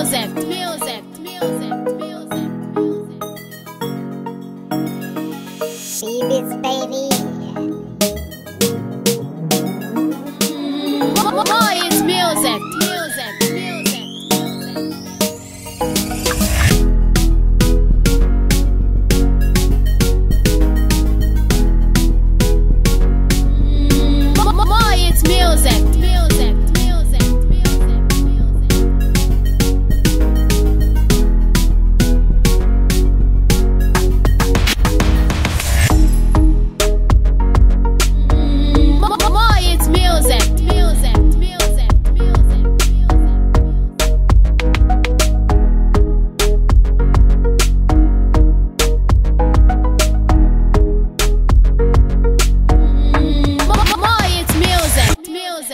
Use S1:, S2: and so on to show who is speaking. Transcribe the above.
S1: music, music, music, music, music.
S2: Beat baby.